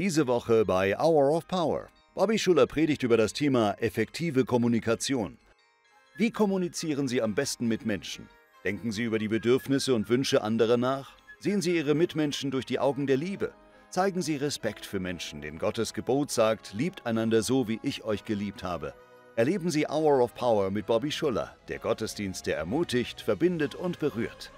Diese Woche bei Hour of Power. Bobby Schuller predigt über das Thema effektive Kommunikation. Wie kommunizieren Sie am besten mit Menschen? Denken Sie über die Bedürfnisse und Wünsche anderer nach? Sehen Sie Ihre Mitmenschen durch die Augen der Liebe? Zeigen Sie Respekt für Menschen, denn Gottes Gebot sagt, liebt einander so, wie ich euch geliebt habe. Erleben Sie Hour of Power mit Bobby Schuller, der Gottesdienst, der ermutigt, verbindet und berührt.